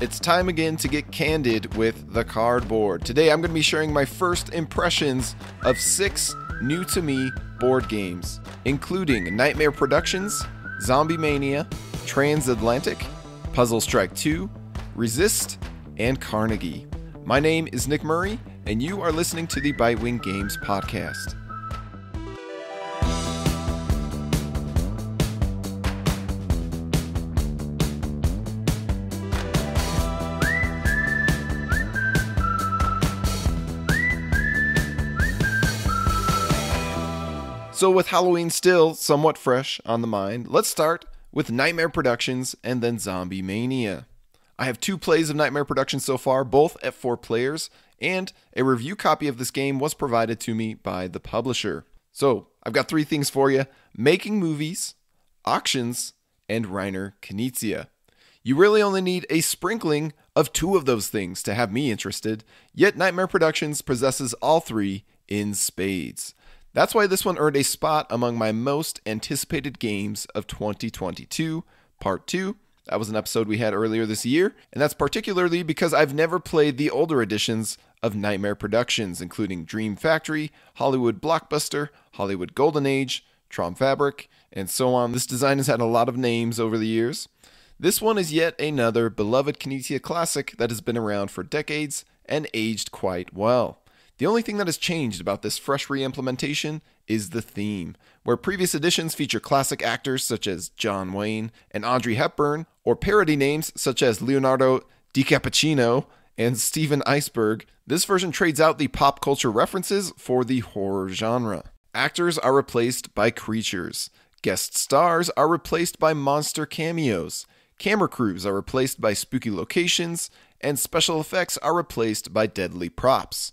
it's time again to get candid with the cardboard. Today I'm going to be sharing my first impressions of six new to me board games, including Nightmare Productions, Zombie Mania, Transatlantic, Puzzle Strike 2, Resist, and Carnegie. My name is Nick Murray, and you are listening to the Bitewing Games podcast. So, with Halloween still somewhat fresh on the mind, let's start with Nightmare Productions and then Zombie Mania. I have two plays of Nightmare Productions so far, both at four players, and a review copy of this game was provided to me by the publisher. So, I've got three things for you making movies, auctions, and Reiner Knizia. You really only need a sprinkling of two of those things to have me interested, yet Nightmare Productions possesses all three in spades. That's why this one earned a spot among my most anticipated games of 2022, Part 2. That was an episode we had earlier this year, and that's particularly because I've never played the older editions of Nightmare Productions, including Dream Factory, Hollywood Blockbuster, Hollywood Golden Age, Traumfabrik, and so on. This design has had a lot of names over the years. This one is yet another beloved Knizia classic that has been around for decades and aged quite well. The only thing that has changed about this fresh re implementation is the theme, where previous editions feature classic actors such as John Wayne and Audrey Hepburn, or parody names such as Leonardo DiCappuccino and Steven Iceberg. This version trades out the pop culture references for the horror genre. Actors are replaced by creatures, guest stars are replaced by monster cameos, camera crews are replaced by spooky locations, and special effects are replaced by deadly props.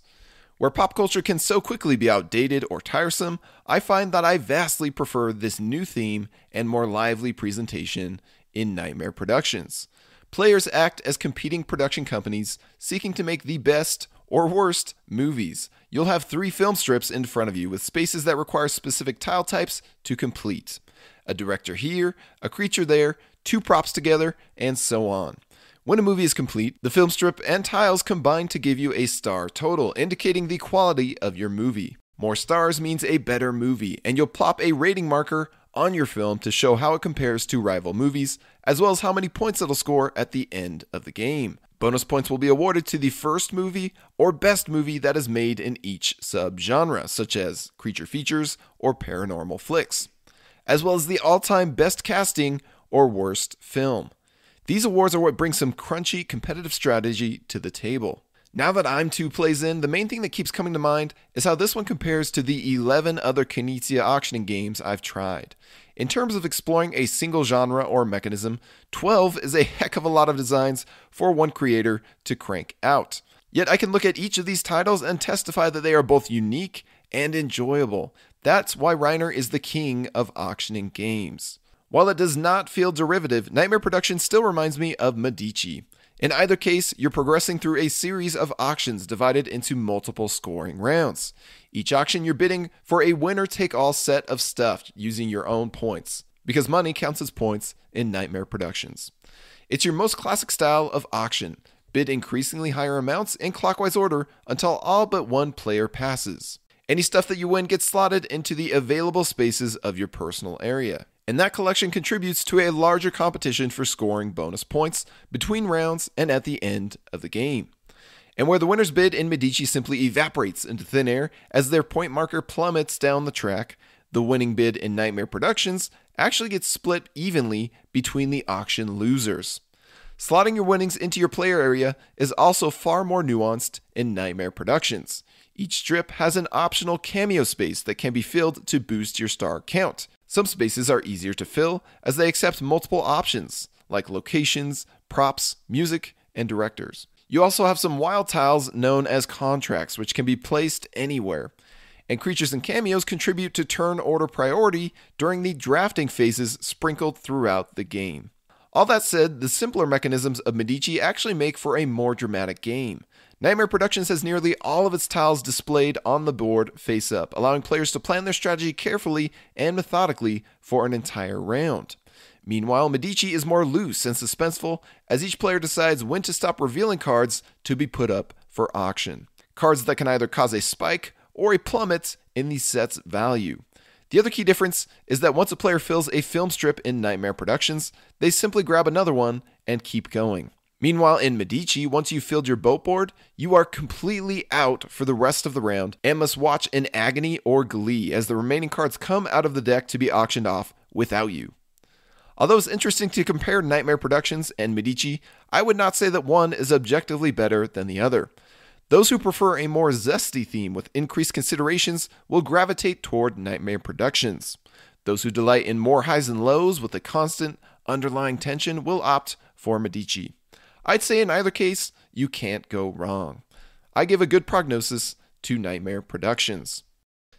Where pop culture can so quickly be outdated or tiresome, I find that I vastly prefer this new theme and more lively presentation in Nightmare Productions. Players act as competing production companies seeking to make the best or worst movies. You'll have three film strips in front of you with spaces that require specific tile types to complete. A director here, a creature there, two props together, and so on. When a movie is complete, the film strip and tiles combine to give you a star total, indicating the quality of your movie. More stars means a better movie, and you'll plop a rating marker on your film to show how it compares to rival movies, as well as how many points it'll score at the end of the game. Bonus points will be awarded to the first movie or best movie that is made in each subgenre, such as creature features or paranormal flicks, as well as the all time best casting or worst film. These awards are what bring some crunchy competitive strategy to the table. Now that I'm two plays in, the main thing that keeps coming to mind is how this one compares to the 11 other Knizia auctioning games I've tried. In terms of exploring a single genre or mechanism, 12 is a heck of a lot of designs for one creator to crank out. Yet I can look at each of these titles and testify that they are both unique and enjoyable. That's why Reiner is the king of auctioning games. While it does not feel derivative, Nightmare Production still reminds me of Medici. In either case, you're progressing through a series of auctions divided into multiple scoring rounds. Each auction, you're bidding for a winner take all set of stuff using your own points, because money counts as points in Nightmare Productions. It's your most classic style of auction. Bid increasingly higher amounts in clockwise order until all but one player passes. Any stuff that you win gets slotted into the available spaces of your personal area and that collection contributes to a larger competition for scoring bonus points between rounds and at the end of the game. And where the winner's bid in Medici simply evaporates into thin air as their point marker plummets down the track, the winning bid in Nightmare Productions actually gets split evenly between the auction losers. Slotting your winnings into your player area is also far more nuanced in Nightmare Productions. Each strip has an optional cameo space that can be filled to boost your star count. Some spaces are easier to fill as they accept multiple options, like locations, props, music, and directors. You also have some wild tiles known as contracts, which can be placed anywhere. And creatures and cameos contribute to turn order priority during the drafting phases sprinkled throughout the game. All that said, the simpler mechanisms of Medici actually make for a more dramatic game. Nightmare Productions has nearly all of its tiles displayed on the board face up, allowing players to plan their strategy carefully and methodically for an entire round. Meanwhile, Medici is more loose and suspenseful as each player decides when to stop revealing cards to be put up for auction. Cards that can either cause a spike or a plummet in the set's value. The other key difference is that once a player fills a film strip in Nightmare Productions, they simply grab another one and keep going. Meanwhile, in Medici, once you've filled your boat board, you are completely out for the rest of the round and must watch in agony or glee as the remaining cards come out of the deck to be auctioned off without you. Although it's interesting to compare Nightmare Productions and Medici, I would not say that one is objectively better than the other. Those who prefer a more zesty theme with increased considerations will gravitate toward Nightmare Productions. Those who delight in more highs and lows with a constant underlying tension will opt for Medici. I'd say in either case, you can't go wrong. I give a good prognosis to Nightmare Productions.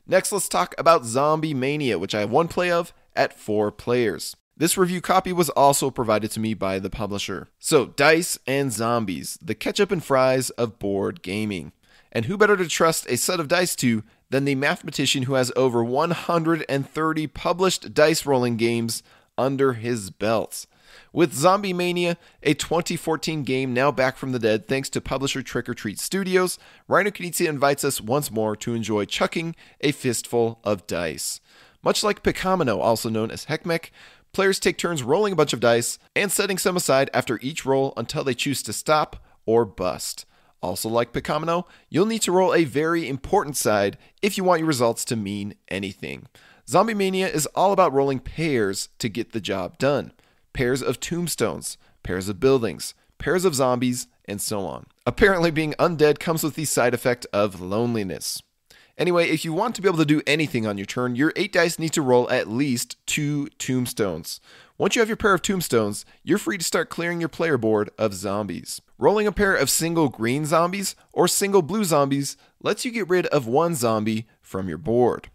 Next, let's talk about Zombie Mania, which I have one play of at four players. This review copy was also provided to me by the publisher. So, Dice and Zombies, the ketchup and fries of board gaming. And who better to trust a set of dice to than the mathematician who has over 130 published dice rolling games under his belt? With Zombie Mania, a 2014 game now back from the dead thanks to publisher Trick or Treat Studios, Reiner Knizia invites us once more to enjoy chucking a fistful of dice. Much like Pickomino, also known as Heckmeck, Players take turns rolling a bunch of dice and setting some aside after each roll until they choose to stop or bust. Also, like Pickomino, you'll need to roll a very important side if you want your results to mean anything. Zombie Mania is all about rolling pairs to get the job done pairs of tombstones, pairs of buildings, pairs of zombies, and so on. Apparently, being undead comes with the side effect of loneliness. Anyway, if you want to be able to do anything on your turn, your 8 dice need to roll at least 2 tombstones. Once you have your pair of tombstones, you're free to start clearing your player board of zombies. Rolling a pair of single green zombies or single blue zombies lets you get rid of one zombie from your board.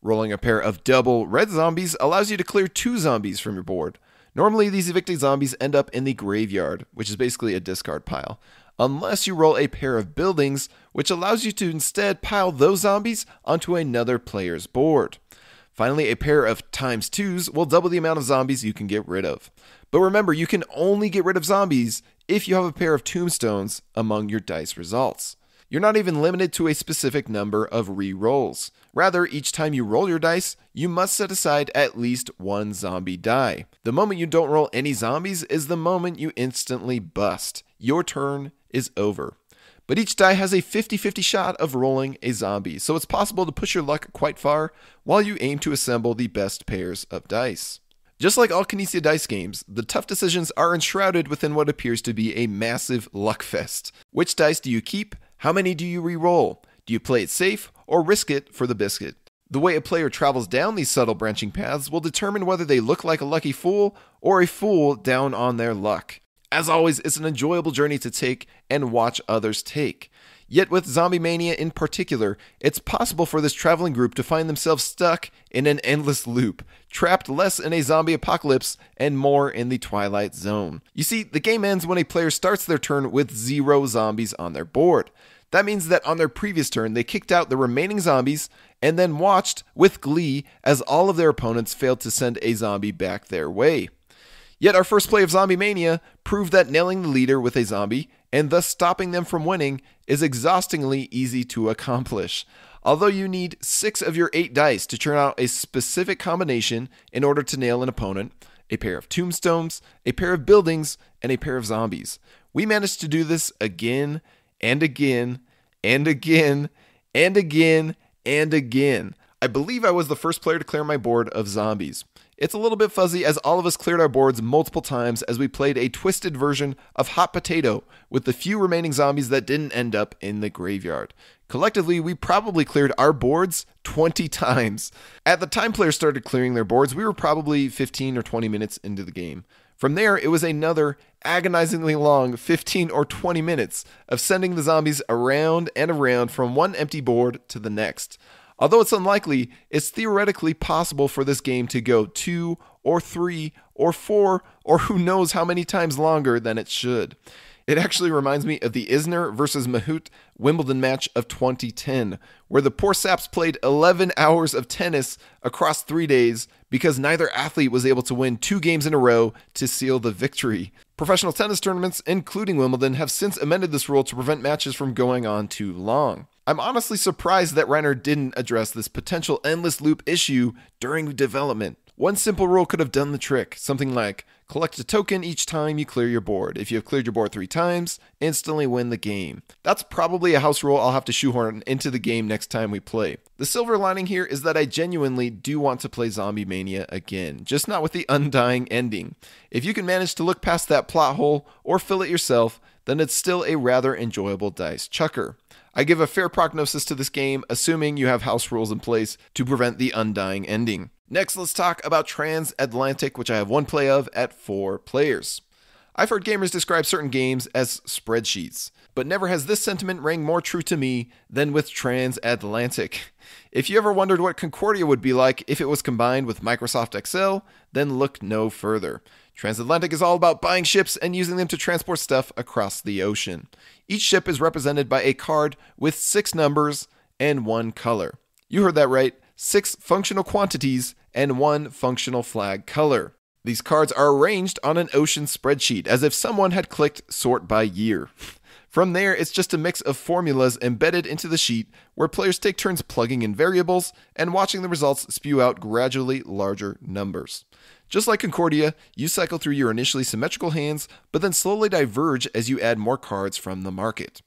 Rolling a pair of double red zombies allows you to clear two zombies from your board. Normally, these evicted zombies end up in the graveyard, which is basically a discard pile unless you roll a pair of buildings, which allows you to instead pile those zombies onto another player's board. Finally, a pair of times twos will double the amount of zombies you can get rid of. But remember, you can only get rid of zombies if you have a pair of tombstones among your dice results. You're not even limited to a specific number of re rolls. Rather, each time you roll your dice, you must set aside at least one zombie die. The moment you don't roll any zombies is the moment you instantly bust. Your turn is over. But each die has a 50 50 shot of rolling a zombie, so it's possible to push your luck quite far while you aim to assemble the best pairs of dice. Just like all Knizia dice games, the tough decisions are enshrouded within what appears to be a massive luck fest. Which dice do you keep? How many do you re-roll? Do you play it safe or risk it for the biscuit? The way a player travels down these subtle branching paths will determine whether they look like a lucky fool or a fool down on their luck. As always, it's an enjoyable journey to take and watch others take. Yet, with Zombie Mania in particular, it's possible for this traveling group to find themselves stuck in an endless loop, trapped less in a zombie apocalypse and more in the Twilight Zone. You see, the game ends when a player starts their turn with zero zombies on their board. That means that on their previous turn, they kicked out the remaining zombies and then watched with glee as all of their opponents failed to send a zombie back their way. Yet our first play of Zombie Mania proved that nailing the leader with a zombie and thus stopping them from winning is exhaustingly easy to accomplish. Although you need six of your eight dice to turn out a specific combination in order to nail an opponent, a pair of tombstones, a pair of buildings, and a pair of zombies. We managed to do this again and again and again and again and again. I believe I was the first player to clear my board of zombies. It's a little bit fuzzy as all of us cleared our boards multiple times as we played a twisted version of Hot Potato with the few remaining zombies that didn't end up in the graveyard. Collectively, we probably cleared our boards 20 times. At the time players started clearing their boards, we were probably 15 or 20 minutes into the game. From there, it was another agonizingly long 15 or 20 minutes of sending the zombies around and around from one empty board to the next. Although it's unlikely, it's theoretically possible for this game to go two or three or four or who knows how many times longer than it should. It actually reminds me of the Isner versus Mahut Wimbledon match of 2010, where the poor saps played 11 hours of tennis across three days because neither athlete was able to win two games in a row to seal the victory. Professional tennis tournaments, including Wimbledon, have since amended this rule to prevent matches from going on too long. I'm honestly surprised that Reiner didn't address this potential endless loop issue during development. One simple rule could have done the trick, something like collect a token each time you clear your board. If you have cleared your board three times, instantly win the game. That's probably a house rule I'll have to shoehorn into the game next time we play. The silver lining here is that I genuinely do want to play Zombie Mania again, just not with the undying ending. If you can manage to look past that plot hole or fill it yourself, then it's still a rather enjoyable dice chucker. I give a fair prognosis to this game, assuming you have house rules in place to prevent the undying ending. Next, let's talk about Transatlantic, which I have one play of at four players. I've heard gamers describe certain games as spreadsheets, but never has this sentiment rang more true to me than with Transatlantic. If you ever wondered what Concordia would be like if it was combined with Microsoft Excel, then look no further. Transatlantic is all about buying ships and using them to transport stuff across the ocean. Each ship is represented by a card with six numbers and one color. You heard that right six functional quantities, and one functional flag color. These cards are arranged on an ocean spreadsheet as if someone had clicked sort by year. From there, it's just a mix of formulas embedded into the sheet where players take turns plugging in variables and watching the results spew out gradually larger numbers. Just like Concordia, you cycle through your initially symmetrical hands, but then slowly diverge as you add more cards from the market.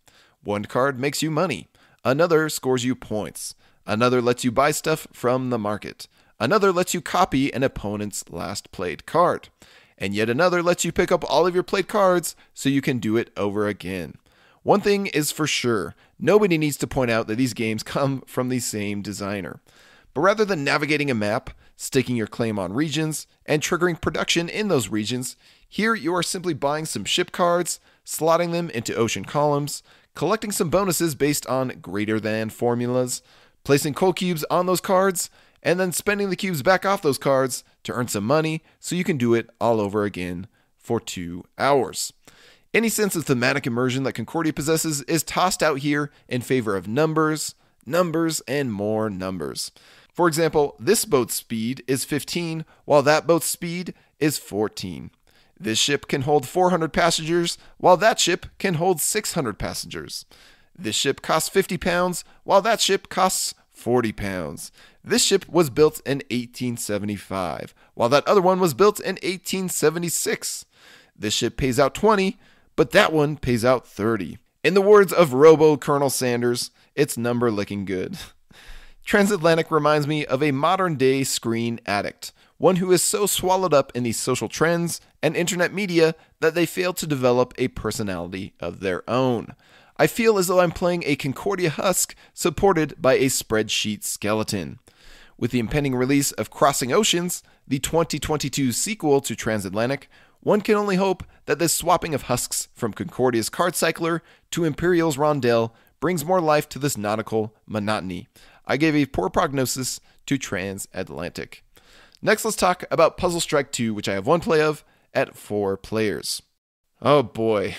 One card makes you money, another scores you points. Another lets you buy stuff from the market. Another lets you copy an opponent's last played card. And yet another lets you pick up all of your played cards so you can do it over again. One thing is for sure nobody needs to point out that these games come from the same designer. But rather than navigating a map, sticking your claim on regions, and triggering production in those regions, here you are simply buying some ship cards, slotting them into ocean columns, collecting some bonuses based on greater than formulas, placing coal cubes on those cards, and then spending the cubes back off those cards to earn some money so you can do it all over again for two hours. Any sense of thematic immersion that Concordia possesses is tossed out here in favor of numbers, numbers, and more numbers. For example, this boat's speed is 15, while that boat's speed is 14. This ship can hold 400 passengers, while that ship can hold 600 passengers. This ship costs 50 pounds, while that ship costs 40 pounds. This ship was built in 1875, while that other one was built in 1876. This ship pays out 20, but that one pays out 30. In the words of Robo Colonel Sanders, it's number licking good. Transatlantic reminds me of a modern day screen addict, one who is so swallowed up in these social trends and internet media that they fail to develop a personality of their own. I feel as though I'm playing a Concordia husk supported by a spreadsheet skeleton. With the impending release of Crossing Oceans, the 2022 sequel to Transatlantic, one can only hope that this swapping of husks from Concordia's card cycler to Imperial's rondel brings more life to this nautical monotony. I gave a poor prognosis to Transatlantic. Next, let's talk about Puzzle Strike 2, which I have one play of at four players. Oh boy,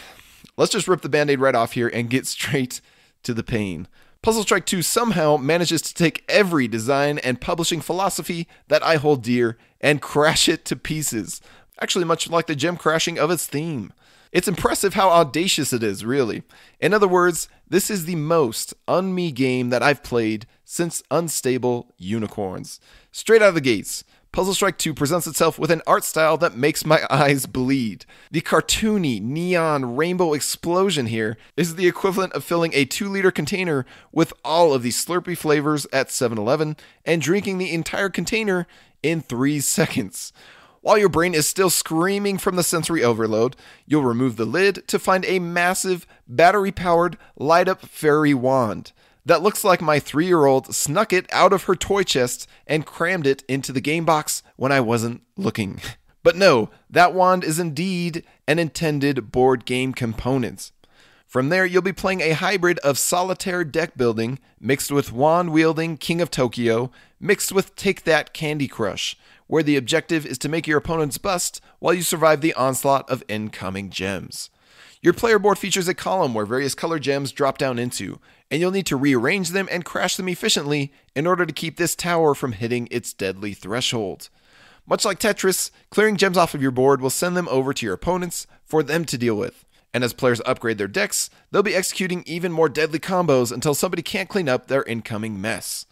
Let's just rip the band aid right off here and get straight to the pain. Puzzle Strike 2 somehow manages to take every design and publishing philosophy that I hold dear and crash it to pieces. Actually, much like the gem crashing of its theme. It's impressive how audacious it is, really. In other words, this is the most unme game that I've played since Unstable Unicorns. Straight out of the gates, Puzzle Strike 2 presents itself with an art style that makes my eyes bleed. The cartoony, neon, rainbow explosion here is the equivalent of filling a 2 liter container with all of the Slurpee flavors at 7 Eleven and drinking the entire container in 3 seconds. While your brain is still screaming from the sensory overload, you'll remove the lid to find a massive, battery powered, light up fairy wand that looks like my three year old snuck it out of her toy chest and crammed it into the game box when I wasn't looking. But no, that wand is indeed an intended board game component. From there, you'll be playing a hybrid of solitaire deck building mixed with wand wielding King of Tokyo, mixed with Take That Candy Crush, where the objective is to make your opponent's bust while you survive the onslaught of incoming gems. Your player board features a column where various color gems drop down into, and you'll need to rearrange them and crash them efficiently in order to keep this tower from hitting its deadly threshold. Much like Tetris, clearing gems off of your board will send them over to your opponents for them to deal with. And as players upgrade their decks, they'll be executing even more deadly combos until somebody can't clean up their incoming mess.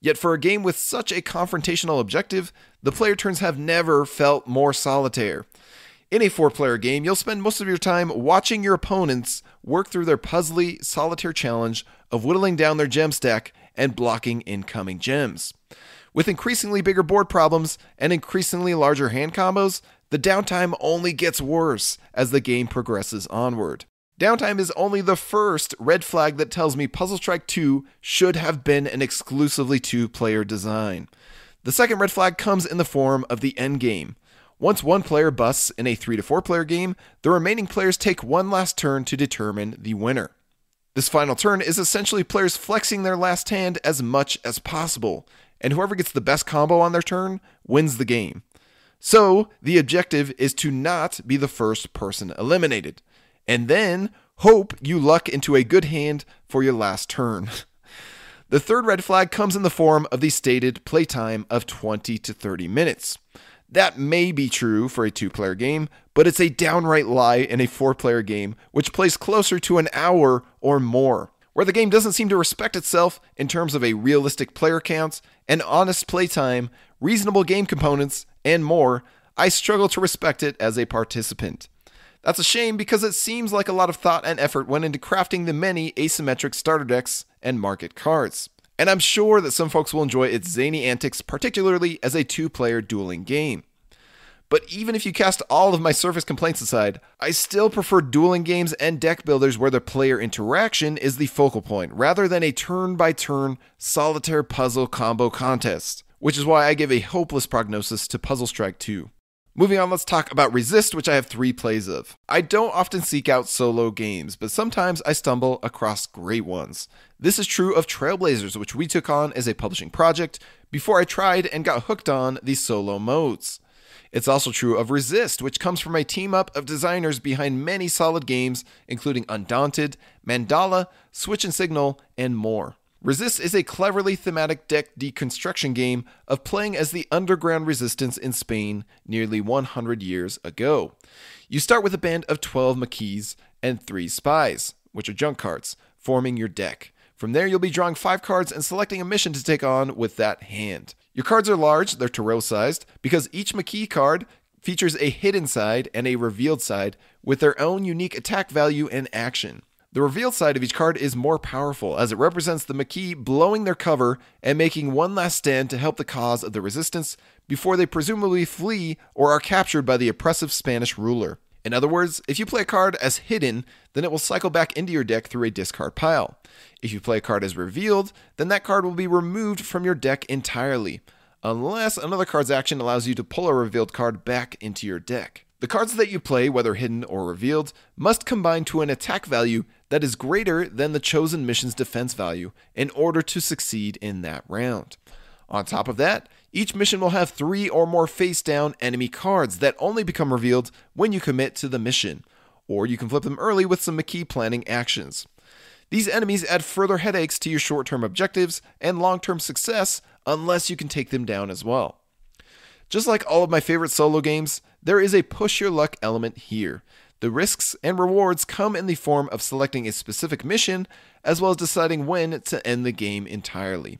Yet for a game with such a confrontational objective, the player turns have never felt more solitaire. In a four player game, you'll spend most of your time watching your opponents work through their puzzly, solitaire challenge of whittling down their gem stack and blocking incoming gems. With increasingly bigger board problems and increasingly larger hand combos, the downtime only gets worse as the game progresses onward. Downtime is only the first red flag that tells me Puzzle Strike 2 should have been an exclusively two player design. The second red flag comes in the form of the endgame. Once one player busts in a 3 to 4 player game, the remaining players take one last turn to determine the winner. This final turn is essentially players flexing their last hand as much as possible, and whoever gets the best combo on their turn wins the game. So, the objective is to not be the first person eliminated, and then hope you luck into a good hand for your last turn. the third red flag comes in the form of the stated playtime of 20 to 30 minutes. That may be true for a two player game, but it's a downright lie in a four player game, which plays closer to an hour or more. Where the game doesn't seem to respect itself in terms of a realistic player count, an honest playtime, reasonable game components, and more, I struggle to respect it as a participant. That's a shame because it seems like a lot of thought and effort went into crafting the many asymmetric starter decks and market cards and I'm sure that some folks will enjoy its zany antics, particularly as a two player dueling game. But even if you cast all of my surface complaints aside, I still prefer dueling games and deck builders where the player interaction is the focal point, rather than a turn by turn solitaire puzzle combo contest, which is why I give a hopeless prognosis to Puzzle Strike 2. Moving on, let's talk about Resist, which I have three plays of. I don't often seek out solo games, but sometimes I stumble across great ones. This is true of Trailblazers, which we took on as a publishing project before I tried and got hooked on the solo modes. It's also true of Resist, which comes from a team up of designers behind many solid games, including Undaunted, Mandala, Switch and Signal, and more. Resist is a cleverly thematic deck deconstruction game of playing as the underground resistance in Spain nearly 100 years ago. You start with a band of 12 Maquis and 3 Spies, which are junk cards, forming your deck. From there, you'll be drawing 5 cards and selecting a mission to take on with that hand. Your cards are large, they're tarot sized, because each Maquis card features a hidden side and a revealed side with their own unique attack value and action. The revealed side of each card is more powerful, as it represents the Maquis blowing their cover and making one last stand to help the cause of the resistance before they presumably flee or are captured by the oppressive Spanish ruler. In other words, if you play a card as hidden, then it will cycle back into your deck through a discard pile. If you play a card as revealed, then that card will be removed from your deck entirely, unless another card's action allows you to pull a revealed card back into your deck. The cards that you play, whether hidden or revealed, must combine to an attack value that is greater than the chosen mission's defense value in order to succeed in that round. On top of that, each mission will have three or more face down enemy cards that only become revealed when you commit to the mission, or you can flip them early with some Maquis planning actions. These enemies add further headaches to your short term objectives and long term success unless you can take them down as well. Just like all of my favorite solo games, there is a push your luck element here. The risks and rewards come in the form of selecting a specific mission, as well as deciding when to end the game entirely.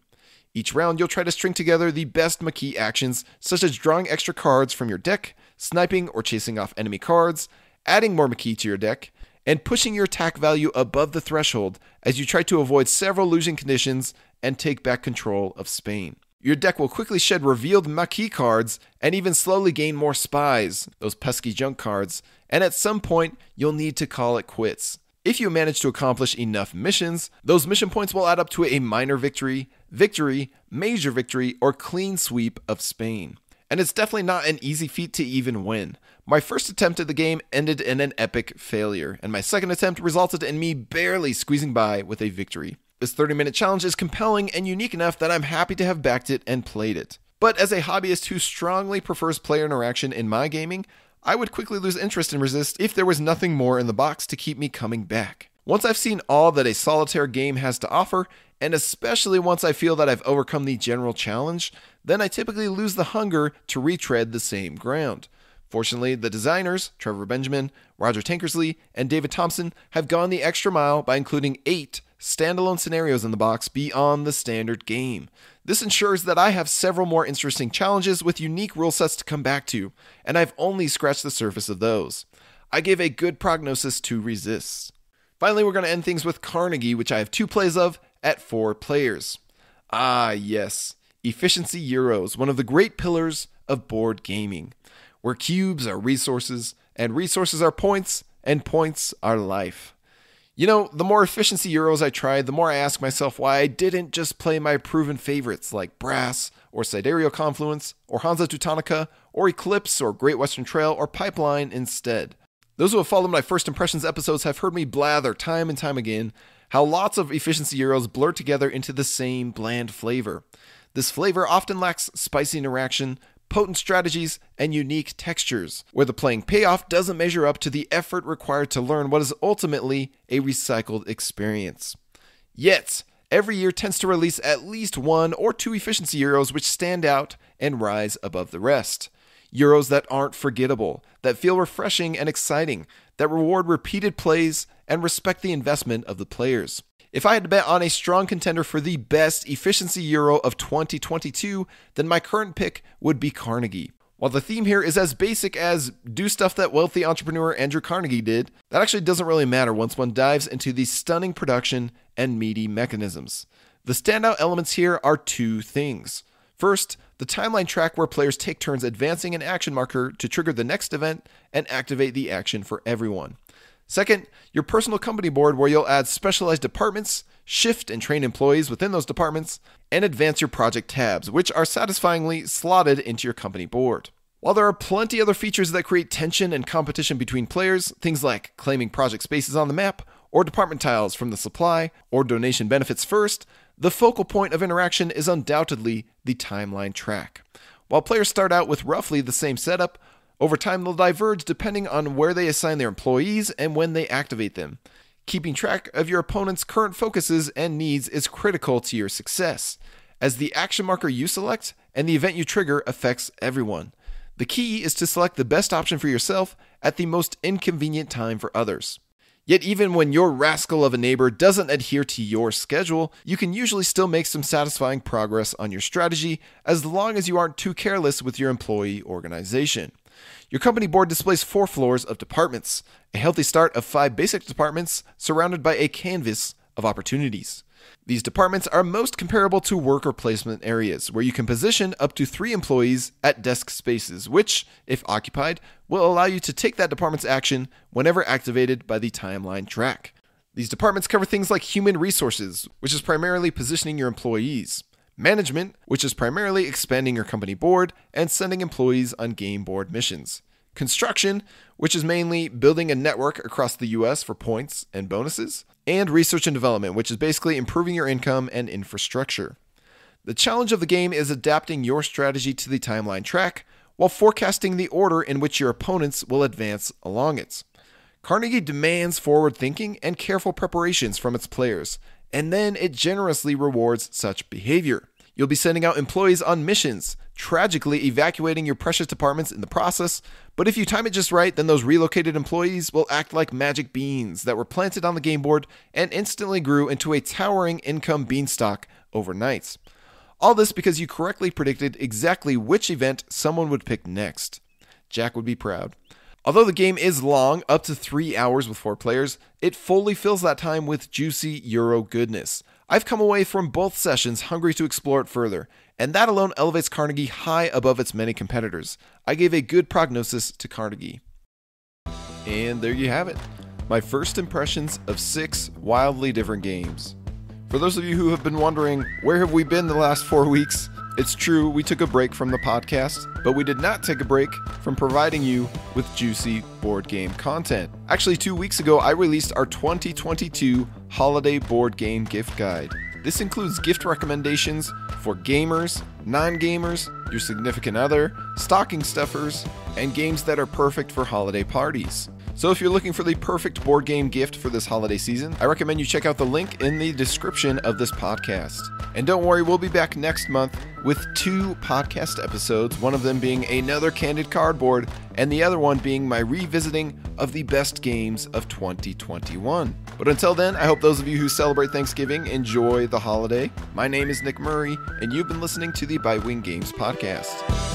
Each round, you'll try to string together the best Maquis actions, such as drawing extra cards from your deck, sniping or chasing off enemy cards, adding more Maquis to your deck, and pushing your attack value above the threshold as you try to avoid several losing conditions and take back control of Spain. Your deck will quickly shed revealed Maquis cards and even slowly gain more spies, those pesky junk cards, and at some point, you'll need to call it quits. If you manage to accomplish enough missions, those mission points will add up to a minor victory, victory, major victory, or clean sweep of Spain. And it's definitely not an easy feat to even win. My first attempt at the game ended in an epic failure, and my second attempt resulted in me barely squeezing by with a victory. This 30 minute challenge is compelling and unique enough that I'm happy to have backed it and played it. But as a hobbyist who strongly prefers player interaction in my gaming, I would quickly lose interest and Resist if there was nothing more in the box to keep me coming back. Once I've seen all that a solitaire game has to offer, and especially once I feel that I've overcome the general challenge, then I typically lose the hunger to retread the same ground. Fortunately, the designers, Trevor Benjamin, Roger Tankersley, and David Thompson, have gone the extra mile by including eight standalone scenarios in the box beyond the standard game. This ensures that I have several more interesting challenges with unique rule sets to come back to, and I've only scratched the surface of those. I gave a good prognosis to resist. Finally, we're going to end things with Carnegie, which I have two plays of at four players. Ah, yes, Efficiency Euros, one of the great pillars of board gaming, where cubes are resources, and resources are points, and points are life. You know, the more efficiency Euros I tried, the more I ask myself why I didn't just play my proven favorites like Brass, or Sidereal Confluence, or Hansa Teutonica, or Eclipse, or Great Western Trail, or Pipeline instead. Those who have followed my first impressions episodes have heard me blather time and time again how lots of efficiency Euros blur together into the same bland flavor. This flavor often lacks spicy interaction, potent strategies, and unique textures, where the playing payoff doesn't measure up to the effort required to learn what is ultimately a recycled experience. Yet, every year tends to release at least one or two efficiency Euros which stand out and rise above the rest. Euros that aren't forgettable, that feel refreshing and exciting, that reward repeated plays and respect the investment of the players. If I had to bet on a strong contender for the best efficiency Euro of 2022, then my current pick would be Carnegie. While the theme here is as basic as do stuff that wealthy entrepreneur Andrew Carnegie did, that actually doesn't really matter once one dives into the stunning production and meaty mechanisms. The standout elements here are two things. First, the timeline track where players take turns advancing an action marker to trigger the next event and activate the action for everyone. Second, your personal company board where you'll add specialized departments, shift and train employees within those departments, and advance your project tabs, which are satisfyingly slotted into your company board. While there are plenty other features that create tension and competition between players, things like claiming project spaces on the map, or department tiles from the supply, or donation benefits first, the focal point of interaction is undoubtedly the timeline track. While players start out with roughly the same setup, over time they'll diverge depending on where they assign their employees and when they activate them. Keeping track of your opponent's current focuses and needs is critical to your success, as the action marker you select and the event you trigger affects everyone. The key is to select the best option for yourself at the most inconvenient time for others. Yet, even when your rascal of a neighbor doesn't adhere to your schedule, you can usually still make some satisfying progress on your strategy as long as you aren't too careless with your employee organization. Your company board displays four floors of departments, a healthy start of five basic departments surrounded by a canvas of opportunities. These departments are most comparable to worker placement areas, where you can position up to three employees at desk spaces, which, if occupied, will allow you to take that department's action whenever activated by the timeline track. These departments cover things like human resources, which is primarily positioning your employees, management, which is primarily expanding your company board and sending employees on game board missions, construction, which is mainly building a network across the US for points and bonuses, and research and development, which is basically improving your income and infrastructure. The challenge of the game is adapting your strategy to the timeline track while forecasting the order in which your opponents will advance along it. Carnegie demands forward thinking and careful preparations from its players, and then it generously rewards such behavior. You'll be sending out employees on missions, tragically evacuating your precious departments in the process. But if you time it just right, then those relocated employees will act like magic beans that were planted on the game board and instantly grew into a towering income beanstalk overnight. All this because you correctly predicted exactly which event someone would pick next. Jack would be proud. Although the game is long, up to three hours with four players, it fully fills that time with juicy Euro goodness. I've come away from both sessions hungry to explore it further, and that alone elevates Carnegie high above its many competitors. I gave a good prognosis to Carnegie. And there you have it my first impressions of six wildly different games. For those of you who have been wondering, where have we been the last four weeks? It's true, we took a break from the podcast, but we did not take a break from providing you with juicy board game content. Actually, two weeks ago, I released our 2022 Holiday Board Game Gift Guide. This includes gift recommendations for gamers, non gamers, your significant other, stocking stuffers, and games that are perfect for holiday parties. So if you're looking for the perfect board game gift for this holiday season, I recommend you check out the link in the description of this podcast. And don't worry, we'll be back next month with two podcast episodes, one of them being another Candid Cardboard, and the other one being my revisiting of the best games of 2021. But until then, I hope those of you who celebrate Thanksgiving enjoy the holiday. My name is Nick Murray, and you've been listening to the Bitewing Games podcast.